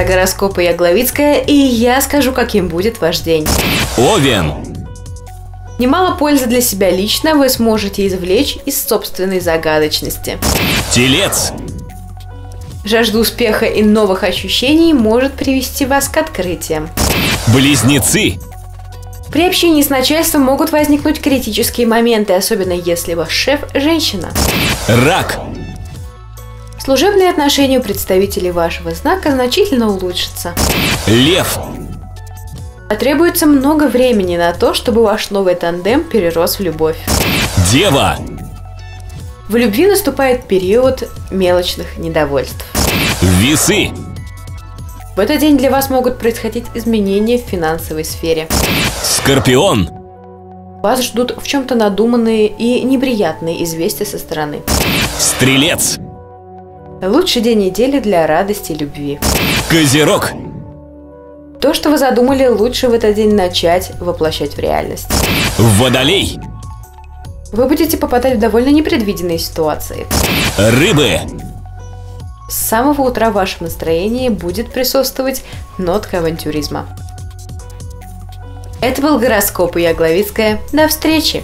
это гороскоп и я Главицкая, и я скажу, каким будет ваш день. Овен. Немало пользы для себя лично вы сможете извлечь из собственной загадочности. Телец. Жажда успеха и новых ощущений может привести вас к открытиям. Близнецы. При общении с начальством могут возникнуть критические моменты, особенно если ваш шеф – женщина. Рак. Служебные отношения у представителей вашего знака значительно улучшатся. Лев. Потребуется много времени на то, чтобы ваш новый тандем перерос в любовь. Дева. В любви наступает период мелочных недовольств. Весы. В этот день для вас могут происходить изменения в финансовой сфере. Скорпион. Вас ждут в чем-то надуманные и неприятные известия со стороны. Стрелец. Лучший день недели для радости и любви. Козерог. То, что вы задумали, лучше в этот день начать воплощать в реальность. Водолей. Вы будете попадать в довольно непредвиденные ситуации. Рыбы. С самого утра в вашем настроении будет присутствовать нотка авантюризма. Это был гороскоп и я Главицкая. До встречи!